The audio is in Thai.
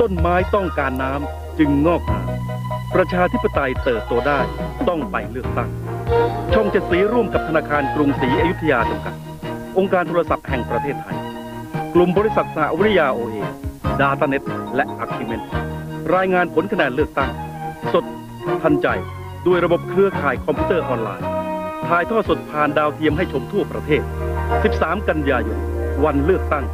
ต้นไม้ต้องการน้ำจึงงอกงามประชาธิปไตยเติบโตได้ต้องไปเลือกตั้ง ช่องเจ็ดสีร่วมกับธนาคารกรุงศรีอยุธยาจำกัด องค์การโทรศัพท์แห่งประเทศไทย กลุ่มบริษัทสาวิทยาโอเอดาต้าเน็ตและอักคิเมนรายงานผลคะแนนเลือกตั้ง สดทันใจด้วยระบบเครือข่ายคอมพิวเตอร์ออนไลน์ ถ่ายทอดสดผ่านดาวเทียมให้ชมทั่วประเทศ 13 กันยายน วันเลือกตั้ง